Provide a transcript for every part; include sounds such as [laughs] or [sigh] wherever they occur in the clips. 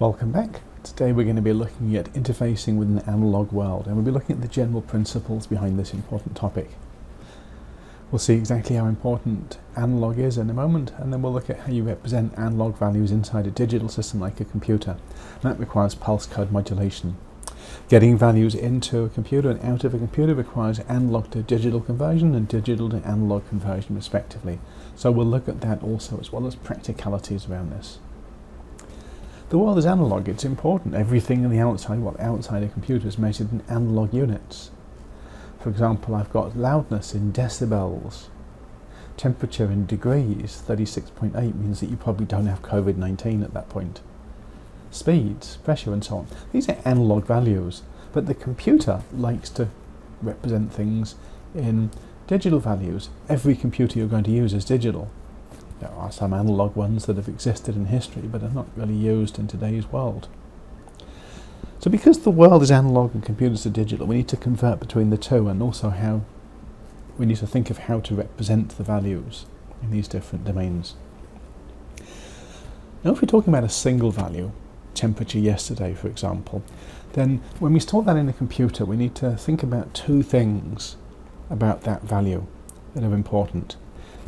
Welcome back. Today we're going to be looking at interfacing with an analog world and we'll be looking at the general principles behind this important topic. We'll see exactly how important analog is in a moment and then we'll look at how you represent analog values inside a digital system like a computer. That requires pulse code modulation. Getting values into a computer and out of a computer requires analog to digital conversion and digital to analog conversion respectively. So we'll look at that also as well as practicalities around this. The world is analog, it's important. Everything on the outside, what outside a computer is measured in analog units. For example, I've got loudness in decibels, temperature in degrees, 36.8 means that you probably don't have COVID-19 at that point. Speeds, pressure and so on. These are analog values, but the computer likes to represent things in digital values. Every computer you're going to use is digital. There are some analog ones that have existed in history but are not really used in today's world. So because the world is analog and computers are digital, we need to convert between the two and also how we need to think of how to represent the values in these different domains. Now if we're talking about a single value, temperature yesterday for example, then when we store that in a computer we need to think about two things about that value that are important.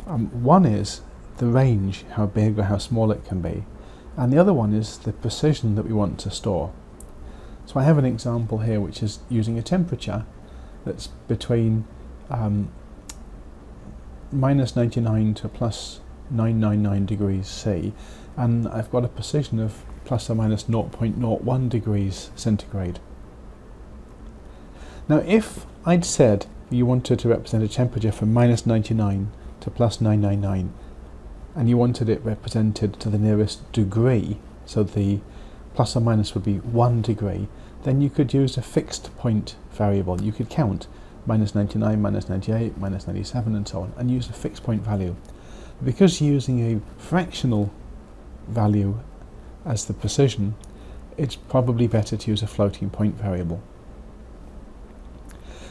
Um, one is the range, how big or how small it can be. And the other one is the precision that we want to store. So I have an example here which is using a temperature that's between um, minus 99 to plus 999 degrees C and I've got a precision of plus or minus 0.01 degrees centigrade. Now if I'd said you wanted to represent a temperature from minus 99 to plus 999 and you wanted it represented to the nearest degree, so the plus or minus would be one degree, then you could use a fixed point variable. You could count minus 99, minus 98, minus 97 and so on, and use a fixed point value. Because you're using a fractional value as the precision, it's probably better to use a floating point variable.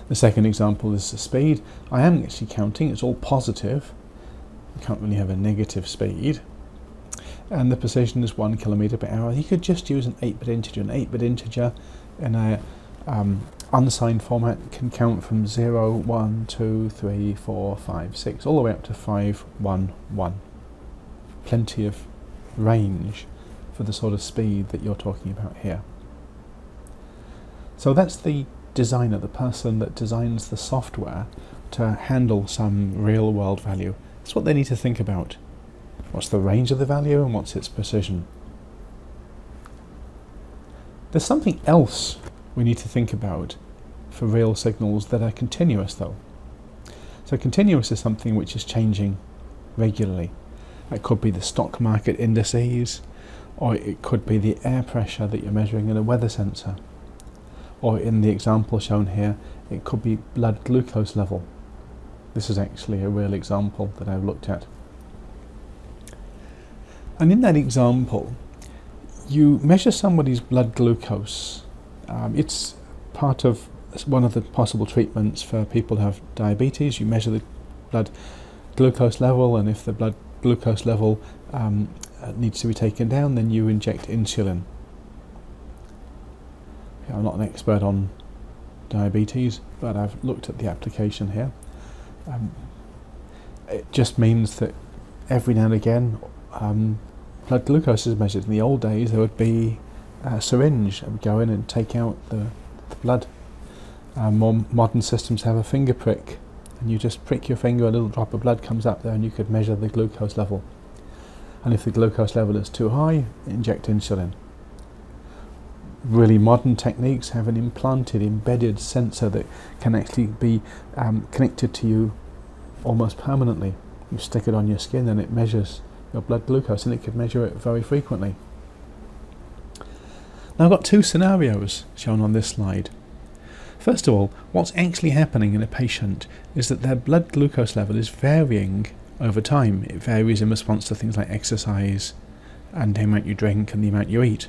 The second example is the speed. I am actually counting, it's all positive, can't really have a negative speed. And the precision is one kilometre per hour. You could just use an 8-bit integer. An 8-bit integer in a um, unsigned format can count from 0, 1, 2, 3, 4, 5, 6, all the way up to 5, 1, 1. Plenty of range for the sort of speed that you're talking about here. So that's the designer, the person that designs the software to handle some real world value. That's what they need to think about. What's the range of the value and what's its precision? There's something else we need to think about for real signals that are continuous though. So continuous is something which is changing regularly. It could be the stock market indices, or it could be the air pressure that you're measuring in a weather sensor. Or in the example shown here, it could be blood glucose level. This is actually a real example that I've looked at. And in that example, you measure somebody's blood glucose. Um, it's part of one of the possible treatments for people who have diabetes. You measure the blood glucose level, and if the blood glucose level um, needs to be taken down, then you inject insulin. I'm not an expert on diabetes, but I've looked at the application here. Um, it just means that every now and again um, blood glucose is measured. In the old days there would be a syringe would go in and take out the, the blood. Uh, more modern systems have a finger prick and you just prick your finger, a little drop of blood comes up there and you could measure the glucose level. And if the glucose level is too high, inject insulin really modern techniques have an implanted, embedded sensor that can actually be um, connected to you almost permanently. You stick it on your skin and it measures your blood glucose and it can measure it very frequently. Now I've got two scenarios shown on this slide. First of all, what's actually happening in a patient is that their blood glucose level is varying over time. It varies in response to things like exercise and the amount you drink and the amount you eat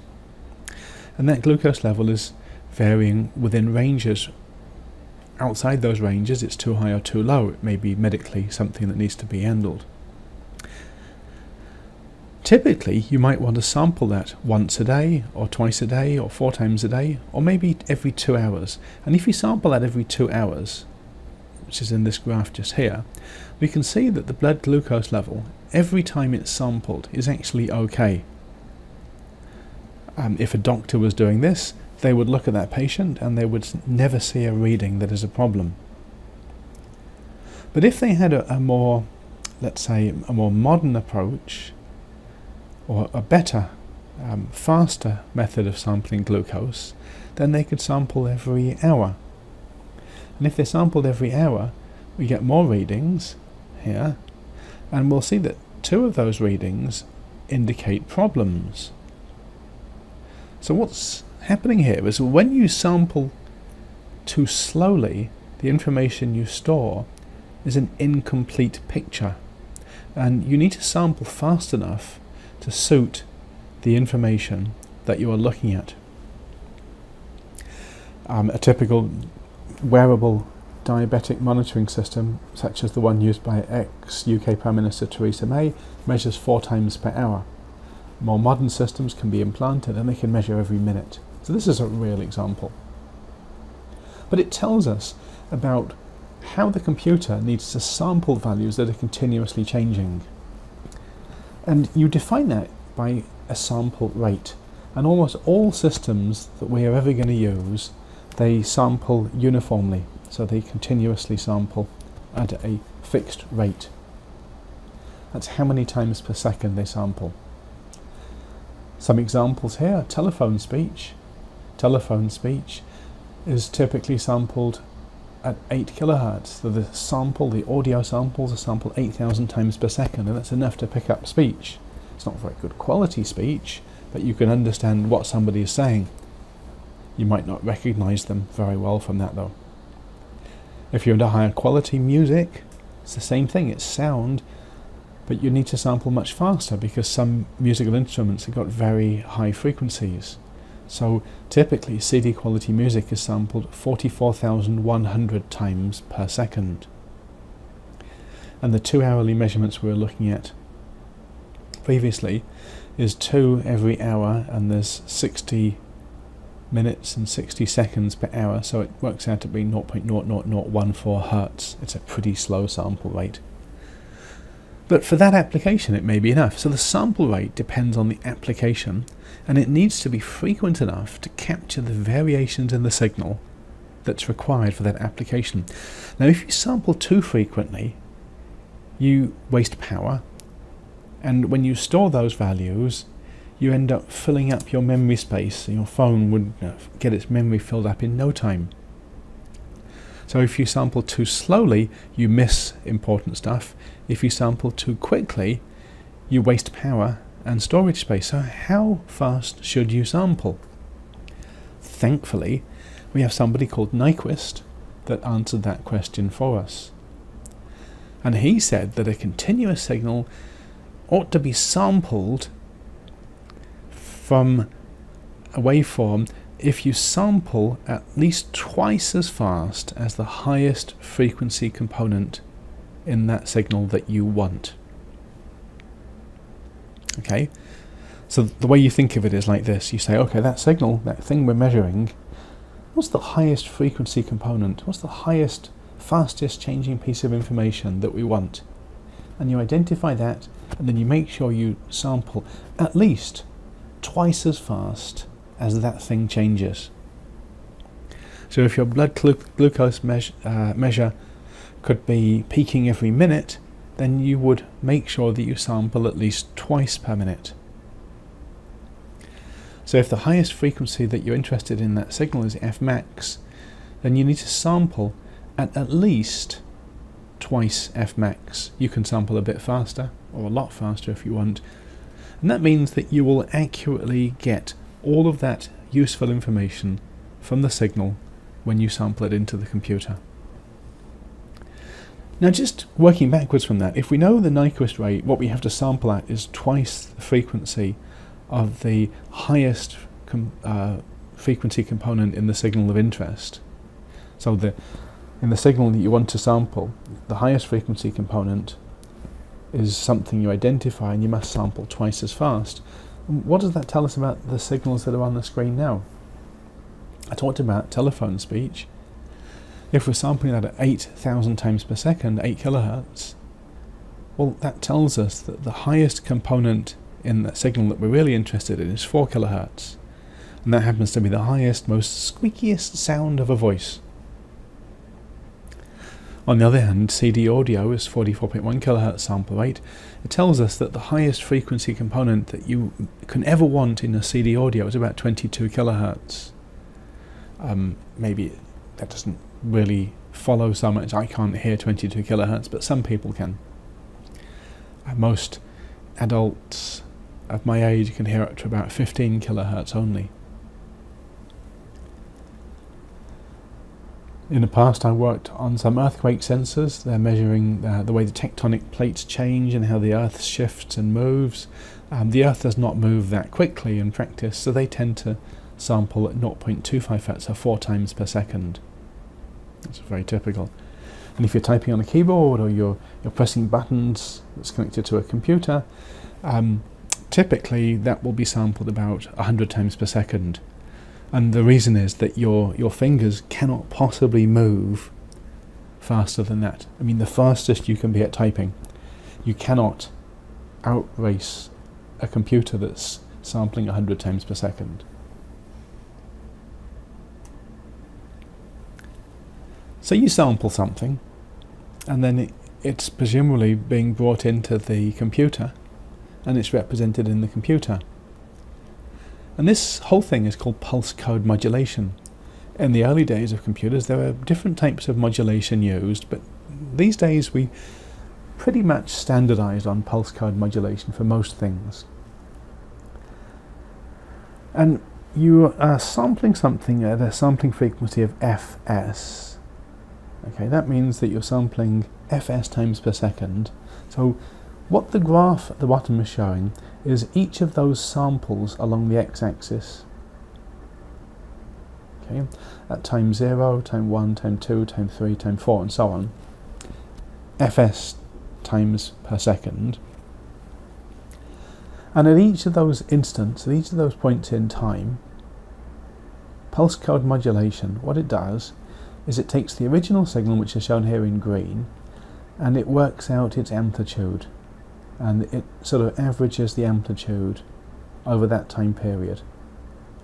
and that glucose level is varying within ranges. Outside those ranges, it's too high or too low. It may be medically something that needs to be handled. Typically, you might want to sample that once a day, or twice a day, or four times a day, or maybe every two hours. And if you sample that every two hours, which is in this graph just here, we can see that the blood glucose level, every time it's sampled, is actually okay. Um, if a doctor was doing this, they would look at that patient and they would never see a reading that is a problem. But if they had a, a more, let's say, a more modern approach, or a better, um, faster method of sampling glucose, then they could sample every hour. And if they sampled every hour, we get more readings here, and we'll see that two of those readings indicate problems. So what's happening here is when you sample too slowly, the information you store is an incomplete picture. And you need to sample fast enough to suit the information that you are looking at. Um, a typical wearable diabetic monitoring system, such as the one used by ex-UK Prime Minister Theresa May, measures four times per hour. More modern systems can be implanted and they can measure every minute. So this is a real example. But it tells us about how the computer needs to sample values that are continuously changing. And you define that by a sample rate. And almost all systems that we are ever going to use, they sample uniformly. So they continuously sample at a fixed rate. That's how many times per second they sample. Some examples here, telephone speech. Telephone speech is typically sampled at 8 kilohertz. So the sample, the audio samples are sampled 8,000 times per second, and that's enough to pick up speech. It's not very good quality speech, but you can understand what somebody is saying. You might not recognize them very well from that though. If you're into higher quality music, it's the same thing, it's sound, but you need to sample much faster because some musical instruments have got very high frequencies. So typically CD quality music is sampled 44,100 times per second. And the two hourly measurements we were looking at previously is two every hour and there's 60 minutes and 60 seconds per hour so it works out to be 0.00014 hertz. It's a pretty slow sample rate. But for that application, it may be enough. So the sample rate depends on the application, and it needs to be frequent enough to capture the variations in the signal that's required for that application. Now, if you sample too frequently, you waste power, and when you store those values, you end up filling up your memory space. Your phone would get its memory filled up in no time. So if you sample too slowly, you miss important stuff. If you sample too quickly, you waste power and storage space. So how fast should you sample? Thankfully, we have somebody called Nyquist that answered that question for us. And he said that a continuous signal ought to be sampled from a waveform if you sample at least twice as fast as the highest frequency component in that signal that you want. Okay, so the way you think of it is like this. You say, okay, that signal, that thing we're measuring, what's the highest frequency component? What's the highest, fastest changing piece of information that we want? And you identify that, and then you make sure you sample at least twice as fast as that thing changes. So if your blood glu glucose measure, uh, measure could be peaking every minute, then you would make sure that you sample at least twice per minute. So if the highest frequency that you're interested in that signal is Fmax, then you need to sample at at least twice Fmax. You can sample a bit faster, or a lot faster if you want. And that means that you will accurately get all of that useful information from the signal when you sample it into the computer. Now just working backwards from that, if we know the Nyquist rate, what we have to sample at is twice the frequency of the highest uh, frequency component in the signal of interest. So the in the signal that you want to sample, the highest frequency component is something you identify and you must sample twice as fast. What does that tell us about the signals that are on the screen now? I talked about telephone speech. If we're sampling that at 8,000 times per second, 8 kilohertz, well, that tells us that the highest component in the signal that we're really interested in is 4 kilohertz. And that happens to be the highest, most squeakiest sound of a voice. On the other hand, CD audio is 44.1 kHz sample rate. It tells us that the highest frequency component that you can ever want in a CD audio is about 22 kHz. Um, maybe that doesn't really follow so much. I can't hear 22 kilohertz, but some people can. Uh, most adults of my age can hear up to about 15 kilohertz only. In the past, I worked on some earthquake sensors. They're measuring uh, the way the tectonic plates change and how the Earth shifts and moves. Um, the Earth does not move that quickly in practice, so they tend to sample at 0.25 Hz, so four times per second. That's very typical. And if you're typing on a keyboard or you're, you're pressing buttons that's connected to a computer, um, typically that will be sampled about 100 times per second. And the reason is that your, your fingers cannot possibly move faster than that. I mean, the fastest you can be at typing. You cannot outrace a computer that's sampling 100 times per second. So you sample something, and then it, it's presumably being brought into the computer, and it's represented in the computer. And this whole thing is called pulse code modulation. In the early days of computers, there were different types of modulation used, but these days we pretty much standardized on pulse code modulation for most things. And you are sampling something at a sampling frequency of fs. Okay, that means that you're sampling fs times per second. So what the graph at the bottom is showing is each of those samples along the x-axis. Okay, at time 0, time 1, time 2, time 3, time 4 and so on. fs times per second. And at each of those instants, at each of those points in time, pulse code modulation, what it does is it takes the original signal, which is shown here in green, and it works out its amplitude. And it sort of averages the amplitude over that time period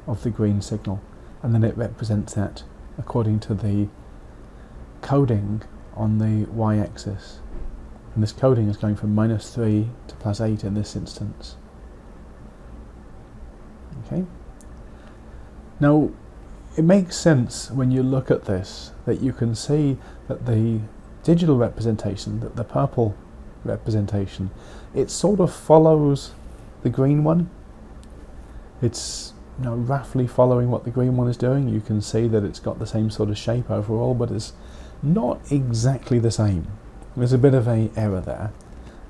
of the green signal. And then it represents that according to the coding on the y-axis. And this coding is going from minus 3 to plus 8 in this instance. Okay. Now it makes sense when you look at this that you can see that the digital representation that the purple representation it sort of follows the green one. It's you know, roughly following what the green one is doing. You can see that it's got the same sort of shape overall, but it's not exactly the same. There's a bit of a error there,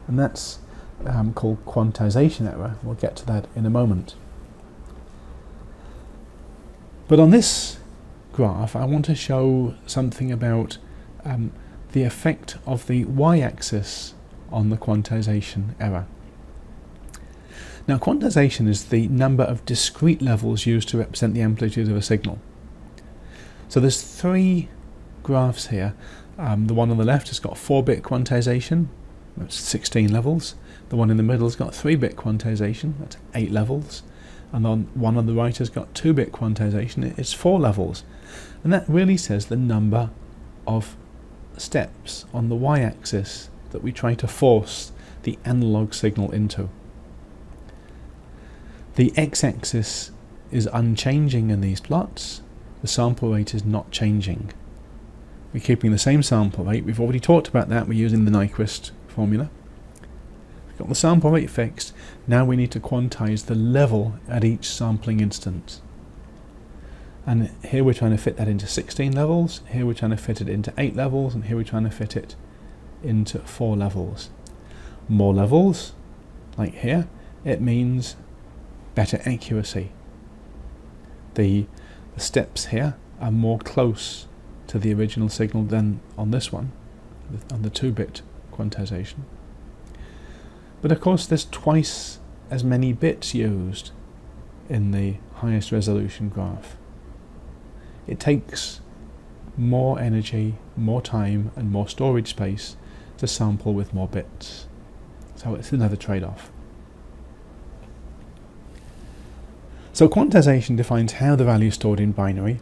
and that's um, called quantization error. We'll get to that in a moment. But on this graph, I want to show something about um, the effect of the y-axis on the quantization error. Now quantization is the number of discrete levels used to represent the amplitude of a signal. So there's three graphs here. Um, the one on the left has got 4-bit quantization, that's 16 levels. The one in the middle has got 3-bit quantization, that's 8 levels. And the one on the right has got 2-bit quantization, it's 4 levels. And that really says the number of steps on the y-axis that we try to force the analog signal into. The x-axis is unchanging in these plots, the sample rate is not changing. We're keeping the same sample rate, we've already talked about that, we're using the Nyquist formula. We've got the sample rate fixed, now we need to quantize the level at each sampling instance. And here we're trying to fit that into 16 levels, here we're trying to fit it into 8 levels, and here we're trying to fit it into four levels. More levels, like here, it means better accuracy. The, the steps here are more close to the original signal than on this one, on the 2-bit quantization. But of course there's twice as many bits used in the highest resolution graph. It takes more energy, more time and more storage space to sample with more bits. So it's another trade-off. So quantization defines how the value is stored in binary.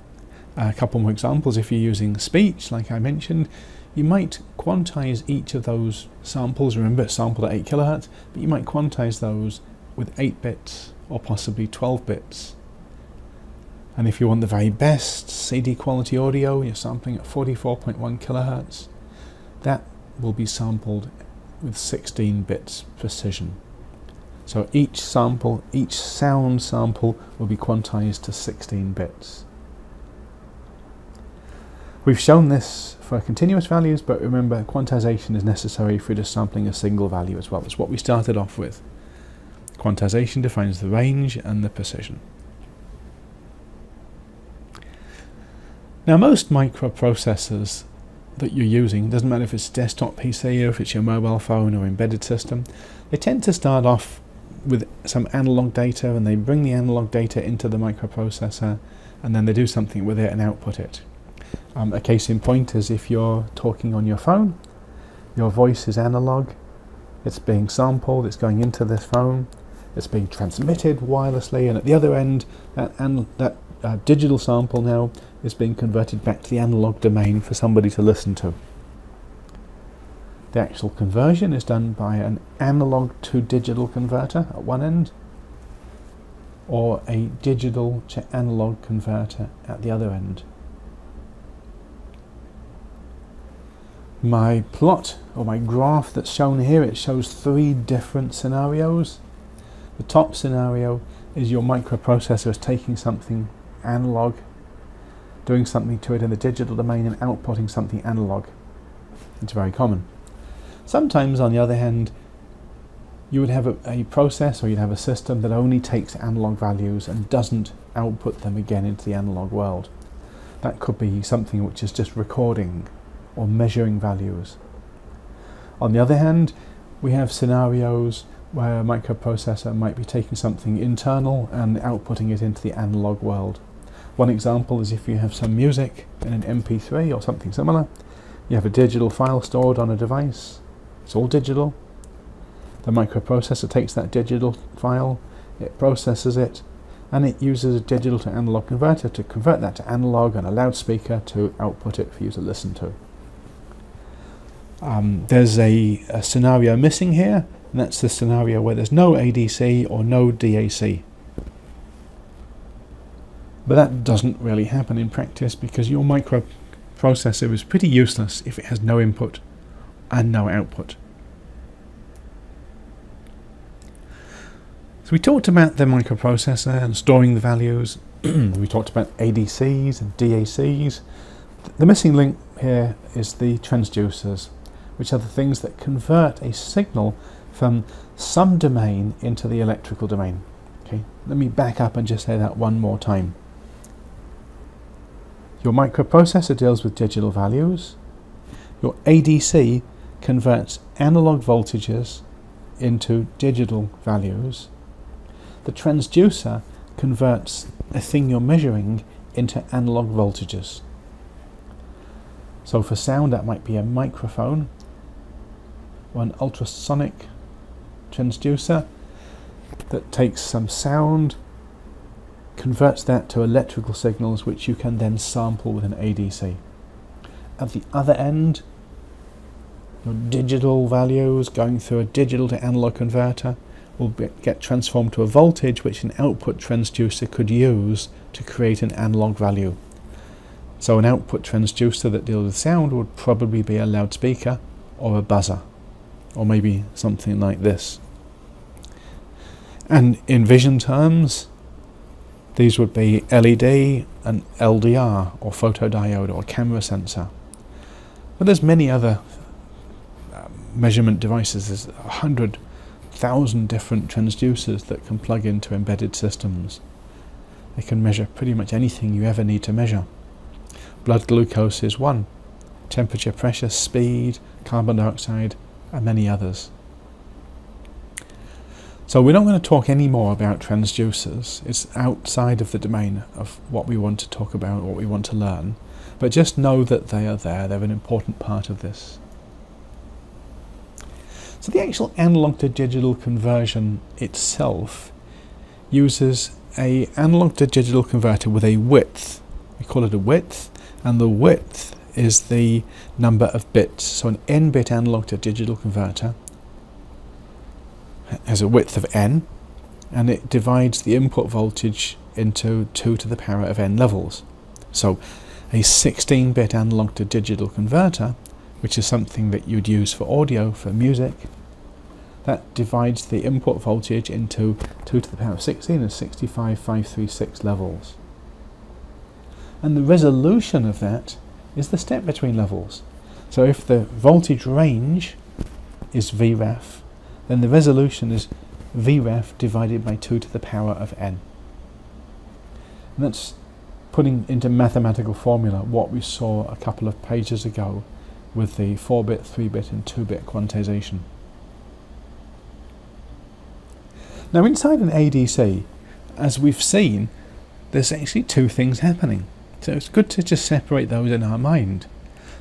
A couple more examples, if you're using speech, like I mentioned, you might quantize each of those samples, remember sampled at 8 kilohertz, but you might quantize those with 8 bits or possibly 12 bits. And if you want the very best CD quality audio, you're sampling at 44.1 kilohertz, that will be sampled with 16 bits precision. So each sample, each sound sample will be quantized to 16 bits. We've shown this for continuous values, but remember quantization is necessary for just sampling a single value as well. It's what we started off with. Quantization defines the range and the precision. Now most microprocessors that you're using, doesn't matter if it's desktop PC or if it's your mobile phone or embedded system, they tend to start off with some analog data and they bring the analog data into the microprocessor and then they do something with it and output it. Um, a case in point is if you're talking on your phone, your voice is analog, it's being sampled, it's going into this phone, it's being transmitted wirelessly, and at the other end, that, that uh, digital sample now is being converted back to the analog domain for somebody to listen to. The actual conversion is done by an analog to digital converter at one end, or a digital to analog converter at the other end. My plot, or my graph that's shown here, it shows three different scenarios. The top scenario is your microprocessor is taking something analog, doing something to it in the digital domain and outputting something analog. It's very common. Sometimes, on the other hand, you would have a, a, process or you'd have a system that only takes analog values and doesn't output them again into the analog world. That could be something which is just recording or measuring values. On the other hand, we have scenarios where a microprocessor might be taking something internal and outputting it into the analog world. One example is if you have some music in an MP3 or something similar, you have a digital file stored on a device, it's all digital. The microprocessor takes that digital file, it processes it, and it uses a digital to analog converter to convert that to analog and a loudspeaker to output it for you to listen to. Um, there's a, a scenario missing here, and that's the scenario where there's no ADC or no DAC. But that doesn't really happen in practice because your microprocessor is pretty useless if it has no input and no output. So we talked about the microprocessor and storing the values. [clears throat] we talked about ADCs and DACs. The missing link here is the transducers, which are the things that convert a signal from some domain into the electrical domain. Okay, let me back up and just say that one more time. Your microprocessor deals with digital values. Your ADC converts analog voltages into digital values. The transducer converts a thing you're measuring into analog voltages. So for sound that might be a microphone or an ultrasonic transducer that takes some sound, converts that to electrical signals which you can then sample with an ADC. At the other end, your digital values going through a digital to analog converter will be, get transformed to a voltage which an output transducer could use to create an analog value. So an output transducer that deals with sound would probably be a loudspeaker or a buzzer or maybe something like this. And in vision terms, these would be LED and LDR or photodiode or camera sensor. But there's many other uh, measurement devices. There's a hundred thousand different transducers that can plug into embedded systems. They can measure pretty much anything you ever need to measure. Blood glucose is one. Temperature, pressure, speed, carbon dioxide, and many others. So we're not going to talk any more about transducers. It's outside of the domain of what we want to talk about, what we want to learn. But just know that they are there. They're an important part of this. So the actual analog to digital conversion itself uses a analog to digital converter with a width. We call it a width, and the width is the number of bits. So an n-bit analog to digital converter has a width of n, and it divides the input voltage into 2 to the power of n levels. So a 16-bit analog to digital converter, which is something that you'd use for audio, for music, that divides the input voltage into 2 to the power of 16 and 65536 levels. And the resolution of that is the step between levels. So if the voltage range is Vref, then the resolution is Vref divided by 2 to the power of n. And that's putting into mathematical formula what we saw a couple of pages ago with the 4-bit, 3-bit and 2-bit quantization. Now inside an ADC, as we've seen, there's actually two things happening. So it's good to just separate those in our mind.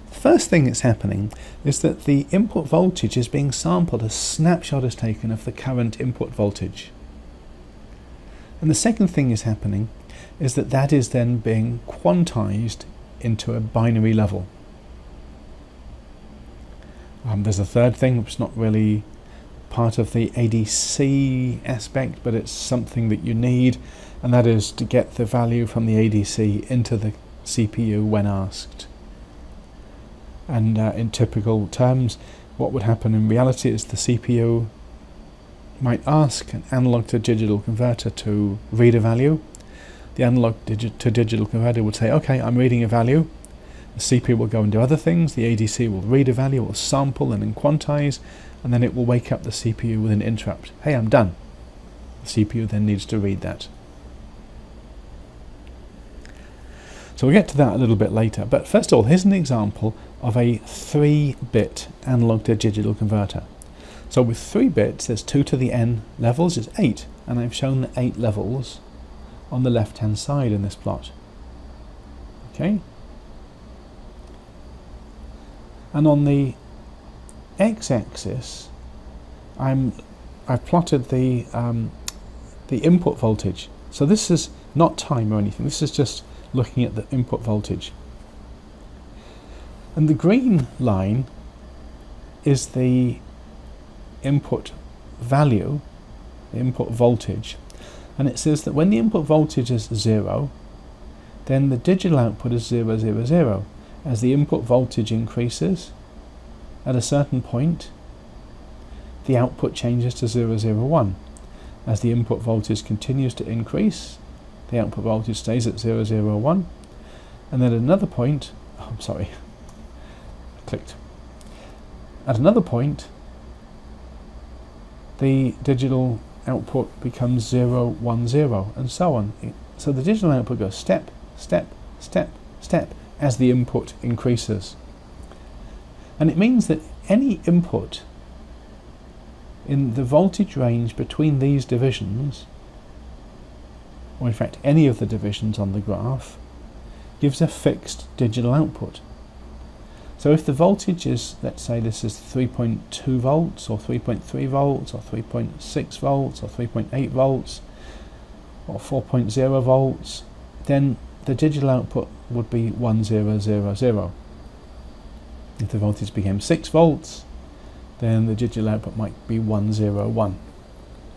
The first thing that's happening is that the input voltage is being sampled, a snapshot is taken of the current input voltage. And the second thing is happening is that that is then being quantized into a binary level. Um, there's a third thing which is not really part of the ADC aspect, but it's something that you need, and that is to get the value from the ADC into the CPU when asked. And uh, in typical terms, what would happen in reality is the CPU might ask an analog to digital converter to read a value. The analog digi to digital converter would say, okay, I'm reading a value. The CPU will go and do other things. The ADC will read a value, will sample and then quantize, and then it will wake up the CPU with an interrupt. Hey, I'm done. The CPU then needs to read that. So we'll get to that a little bit later. But first of all, here's an example of a 3-bit analog to digital converter. So with 3 bits, there's 2 to the n levels, is 8. And I've shown the 8 levels on the left-hand side in this plot. Okay? And on the x-axis, I'm I've plotted the um, the input voltage. So this is not time or anything. This is just looking at the input voltage. And the green line is the input value, the input voltage. And it says that when the input voltage is zero, then the digital output is zero, zero, zero. As the input voltage increases, at a certain point, the output changes to 001. As the input voltage continues to increase, the output voltage stays at 001. And then at another point, oh, I'm sorry, I [laughs] clicked. At another point, the digital output becomes 010 and so on. So the digital output goes step, step, step, step as the input increases. And it means that any input in the voltage range between these divisions, or in fact any of the divisions on the graph, gives a fixed digital output. So if the voltage is, let's say this is 3.2 volts, or 3.3 volts, or 3.6 volts, or 3.8 volts, or 4.0 volts, then the digital output would be 1000. If the voltage became 6 volts, then the digital output might be 101.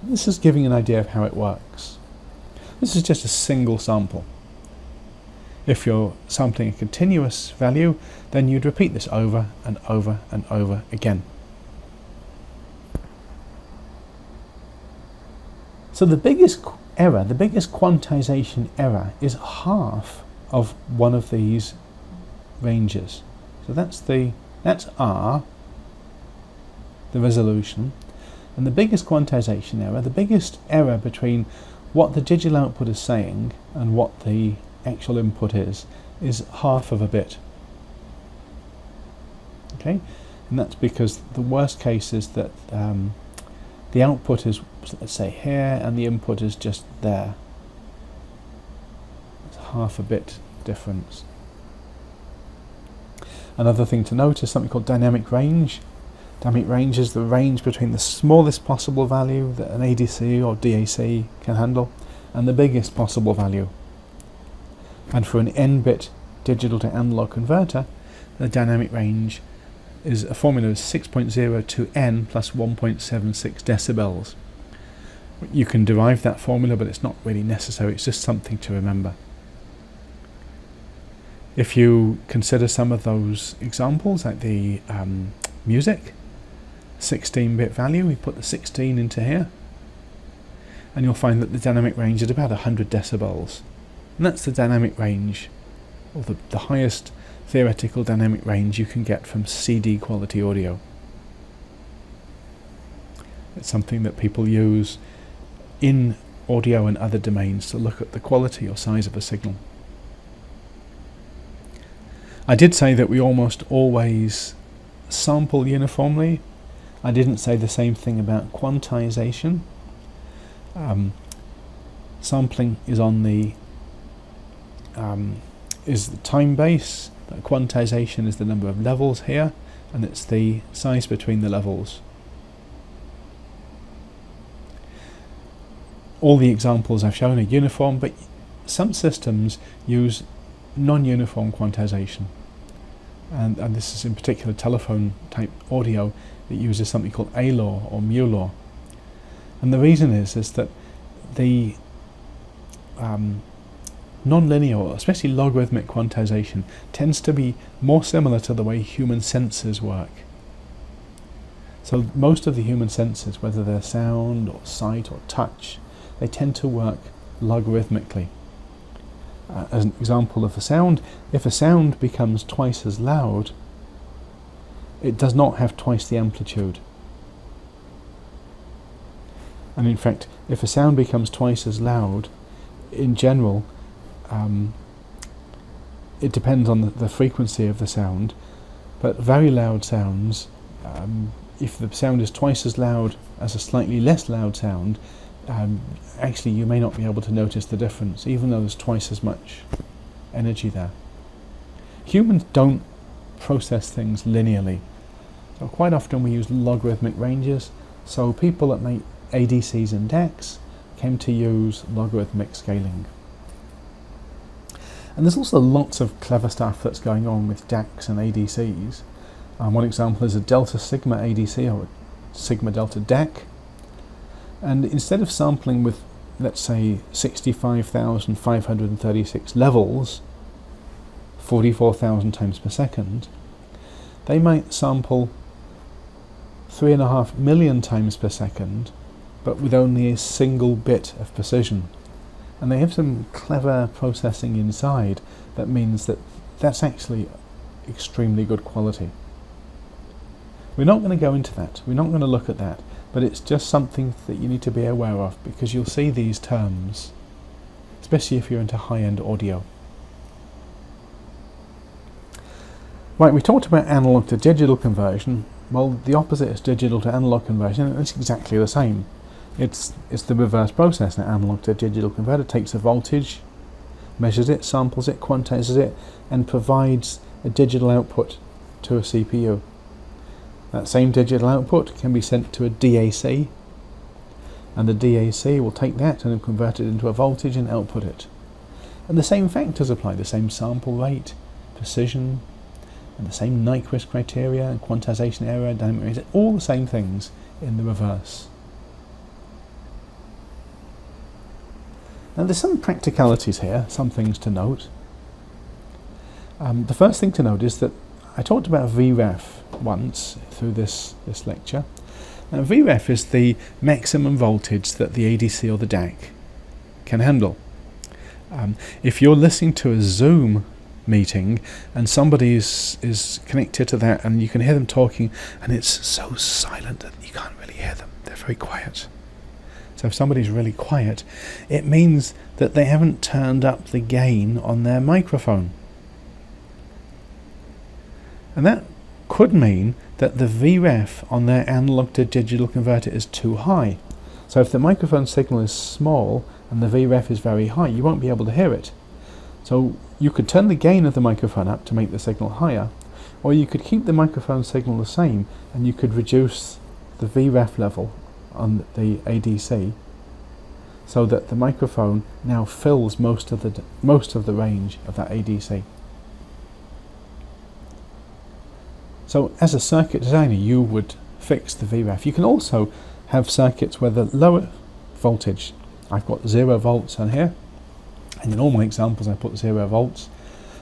This is giving an idea of how it works. This is just a single sample. If you're sampling a continuous value, then you'd repeat this over and over and over again. So the biggest error, the biggest quantization error is half of one of these ranges. So that's the that's R, the resolution. And the biggest quantization error, the biggest error between what the digital output is saying and what the actual input is, is half of a bit. Okay, and that's because the worst case is that um, the output is, let's say, here, and the input is just there. It's half a bit difference. Another thing to note is something called dynamic range. Dynamic range is the range between the smallest possible value that an ADC or DAC can handle and the biggest possible value. And for an n-bit digital to analog converter, the dynamic range is a formula of 6.0 to n plus 1.76 decibels. You can derive that formula, but it's not really necessary, it's just something to remember. If you consider some of those examples, like the um, music, 16-bit value, we put the 16 into here, and you'll find that the dynamic range is about 100 decibels. And that's the dynamic range, or the, the highest theoretical dynamic range you can get from CD quality audio. It's something that people use in audio and other domains to look at the quality or size of a signal. I did say that we almost always sample uniformly. I didn't say the same thing about quantization. Um, sampling is on the um, is the time base. But quantization is the number of levels here, and it's the size between the levels. All the examples I've shown are uniform, but some systems use non-uniform quantization. And, and this is in particular telephone type audio that uses something called A law or mu law. And the reason is is that the um, non-linear, especially logarithmic quantization, tends to be more similar to the way human senses work. So most of the human senses, whether they're sound or sight or touch, they tend to work logarithmically uh, as an example of a sound, if a sound becomes twice as loud, it does not have twice the amplitude. And in fact, if a sound becomes twice as loud, in general, um, it depends on the, the, frequency of the sound, but very loud sounds, um, if the sound is twice as loud as a slightly less loud sound, um, actually you may not be able to notice the difference, even though there's twice as much energy there. Humans don't process things linearly. So quite often we use logarithmic ranges. So people that make ADCs and DACs came to use logarithmic scaling. And there's also lots of clever stuff that's going on with DACs and ADCs. Um, one example is a delta sigma ADC or a sigma delta DAC and instead of sampling with, let's say, 65,536 levels, 44,000 times per second, they might sample 3.5 million times per second, but with only a single bit of precision. And they have some clever processing inside that means that that's actually extremely good quality. We're not going to go into that. We're not going to look at that but it's just something that you need to be aware of because you'll see these terms, especially if you're into high-end audio. Right, we talked about analog to digital conversion. Well, the opposite is digital to analog conversion, and it's exactly the same. It's, it's the reverse process. An analog to digital converter takes a voltage, measures it, samples it, quantizes it, and provides a digital output to a CPU. That same digital output can be sent to a DAC and the DAC will take that and convert it into a voltage and output it. And the same factors apply, the same sample rate, precision, and the same Nyquist criteria and quantization error, dynamic range, all the same things in the reverse. Now there's some practicalities here, some things to note. Um, the first thing to note is that I talked about VREF once through this, this lecture. Now VREF is the maximum voltage that the ADC or the DAC can handle. Um, if you're listening to a Zoom meeting and somebody is, is connected to that and you can hear them talking and it's so silent that you can't really hear them, they're very quiet. So if somebody's really quiet, it means that they haven't turned up the gain on their microphone. And that could mean that the VREF on their analog to digital converter is too high. So if the microphone signal is small and the VREF is very high, you won't be able to hear it. So you could turn the gain of the microphone up to make the signal higher, or you could keep the microphone signal the same and you could reduce the VREF level on the ADC so that the microphone now fills most of the most of the range of that ADC. So as a circuit designer you would fix the VREF. You can also have circuits where the lower voltage, I've got zero volts on here, and in all my examples I put zero volts,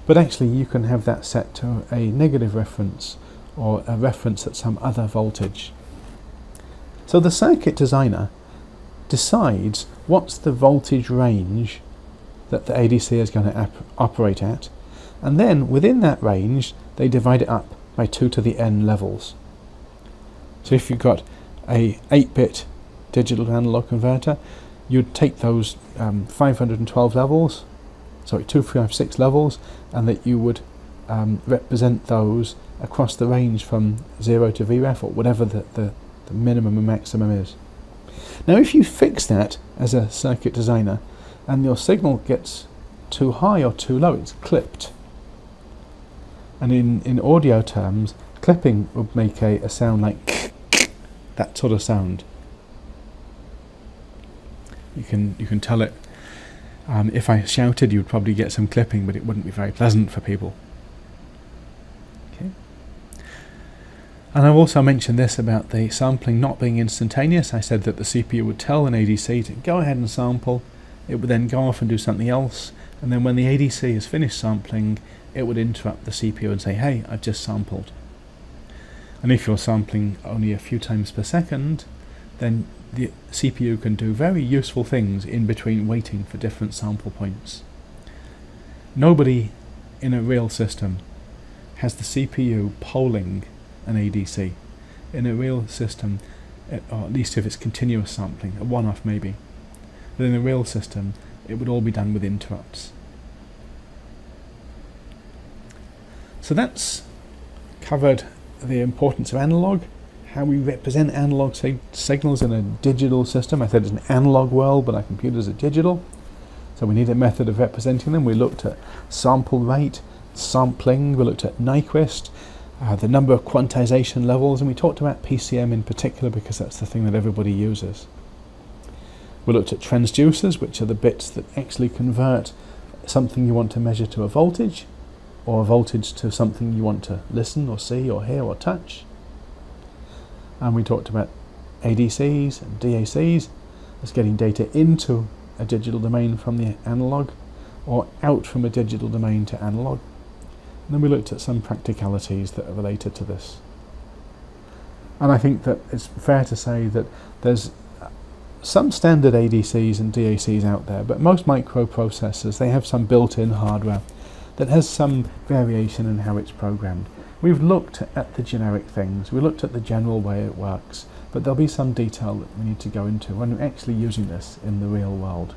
but actually you can have that set to a negative reference or a reference at some other voltage. So the circuit designer decides what's the voltage range that the ADC is going to operate at, and then within that range they divide it up by 2 to the n levels. So if you've got a 8-bit digital analog converter, you'd take those um, 512 levels, sorry, 256 levels, and that you would um, represent those across the range from 0 to VREF, or whatever the, the, the minimum and maximum is. Now if you fix that as a circuit designer and your signal gets too high or too low, it's clipped. And in, in audio terms, clipping would make a, a sound like [laughs] that sort of sound. You can you can tell it. Um, if I shouted, you'd probably get some clipping, but it wouldn't be very pleasant for people. Okay. And I've also mentioned this about the sampling not being instantaneous. I said that the CPU would tell an ADC to go ahead and sample, it would then go off and do something else, and then when the ADC has finished sampling, it would interrupt the CPU and say, hey, I've just sampled. And if you're sampling only a few times per second, then the CPU can do very useful things in between waiting for different sample points. Nobody in a real system has the CPU polling an ADC. In a real system, eh, or at least if it's continuous sampling, a one-off maybe, but in a real system, it would all be done with interrupts. So that's covered the importance of analog, how we represent analog sig signals in a digital system. I said it's an analog world, but our computers are digital. So we need a method of representing them. We looked at sample rate, sampling, we looked at Nyquist, uh, the number of quantization levels, and we talked about PCM in particular because that's the thing that everybody uses. We looked at transducers, which are the bits that actually convert something you want to measure to a voltage, or a voltage to something you want to listen or see or hear or touch. And we talked about ADCs and DACs as getting data into a digital domain from the analog or out from a digital domain to analog. And then we looked at some practicalities that are related to this. And I think that it's fair to say that there's some standard ADCs and DACs out there, but most microprocessors, they have some built-in hardware that has some variation in how it's programmed. We've looked at the generic things, we looked at the general way it works, but there'll be some detail that we need to go into when we're actually using this in the real world.